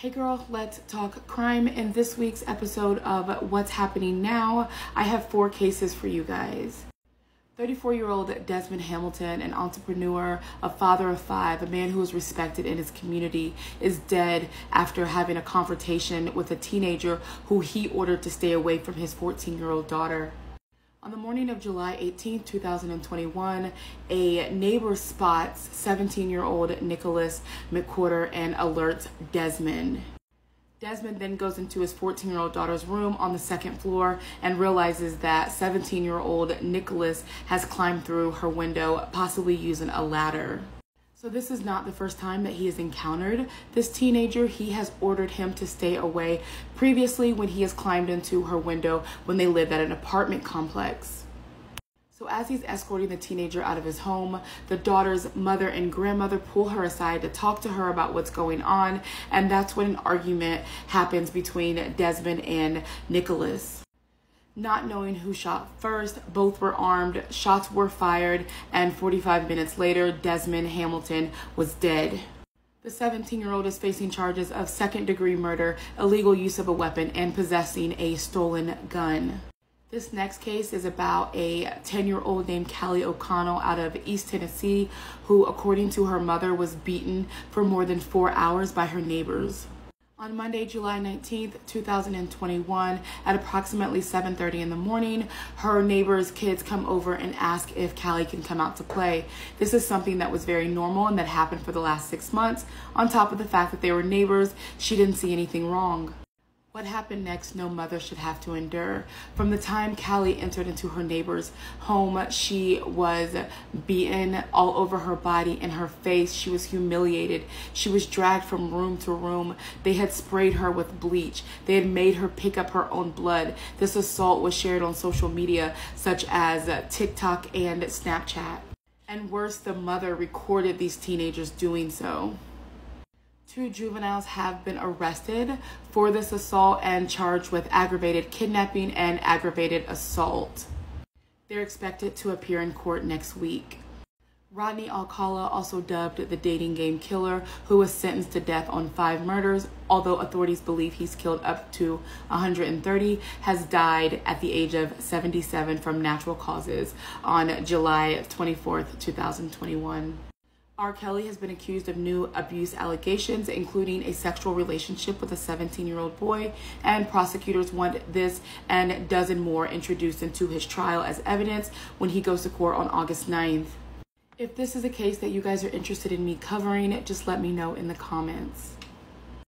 Hey girl, let's talk crime. In this week's episode of What's Happening Now, I have four cases for you guys. 34 year old Desmond Hamilton, an entrepreneur, a father of five, a man who is respected in his community, is dead after having a confrontation with a teenager who he ordered to stay away from his 14 year old daughter. On the morning of July 18, 2021, a neighbor spots 17 year old Nicholas McQuarter and alerts Desmond. Desmond then goes into his 14 year old daughter's room on the second floor and realizes that 17 year old Nicholas has climbed through her window, possibly using a ladder. So this is not the first time that he has encountered this teenager. He has ordered him to stay away previously when he has climbed into her window when they lived at an apartment complex. So as he's escorting the teenager out of his home, the daughter's mother and grandmother pull her aside to talk to her about what's going on, and that's when an argument happens between Desmond and Nicholas. Not knowing who shot first, both were armed, shots were fired, and 45 minutes later, Desmond Hamilton was dead. The 17 year old is facing charges of second degree murder, illegal use of a weapon, and possessing a stolen gun. This next case is about a 10 year old named Callie O'Connell out of East Tennessee, who, according to her mother, was beaten for more than four hours by her neighbors. On Monday, July 19th, 2021, at approximately 7:30 in the morning, her neighbor's kids come over and ask if Callie can come out to play. This is something that was very normal and that happened for the last 6 months. On top of the fact that they were neighbors, she didn't see anything wrong. What happened next, no mother should have to endure. From the time Callie entered into her neighbor's home, she was beaten all over her body and her face. She was humiliated. She was dragged from room to room. They had sprayed her with bleach. They had made her pick up her own blood. This assault was shared on social media such as TikTok and Snapchat. And worse, the mother recorded these teenagers doing so. Two juveniles have been arrested for this assault and charged with aggravated kidnapping and aggravated assault. They're expected to appear in court next week. Rodney Alcala, also dubbed the dating game killer, who was sentenced to death on five murders, although authorities believe he's killed up to 130, has died at the age of 77 from natural causes on July 24th, 2021. R. Kelly has been accused of new abuse allegations, including a sexual relationship with a 17 year old boy, and prosecutors want this and dozen more introduced into his trial as evidence when he goes to court on August 9th. If this is a case that you guys are interested in me covering, just let me know in the comments.